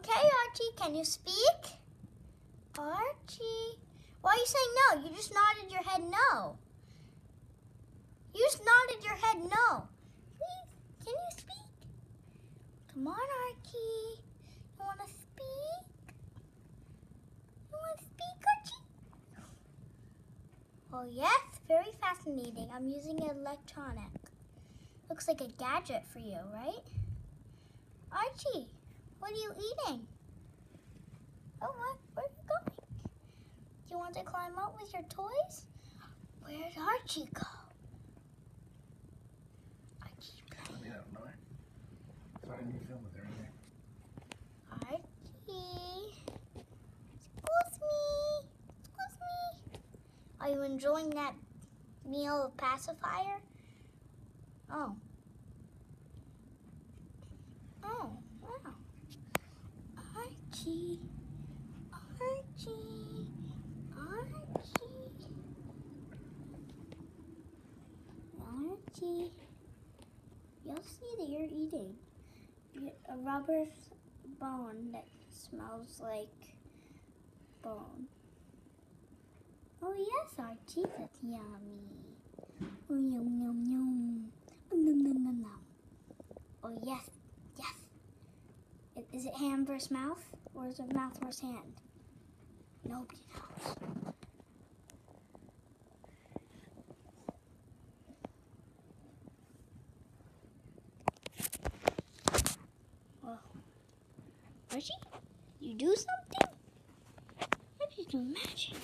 Okay, Archie, can you speak? Archie. Why are you saying no? You just nodded your head no. You just nodded your head no. Please, can you speak? Come on, Archie. You want to speak? You want to speak, Archie? Oh, yes. Very fascinating. I'm using an electronic. Looks like a gadget for you, right? Archie, what are you eating? Oh, what? Where are you going? Do you want to climb up with your toys? Where'd Archie go? Archie, mean, I don't know. Sorry, I didn't film it there. Archie. Excuse me. Excuse me. Are you enjoying that meal of pacifier? Oh, Archie. Archie. Archie. Archie. You'll see that you're eating a rubber bone that smells like bone. Oh yes, Archie, that's yummy. Oh, yum yum yum. Oh, Nom nom nom nom. Oh yes, yes. I- Is it hand versus mouth, or is it mouth versus hand? Nobody knows. Oh. Archie, you do something? Archie do magic.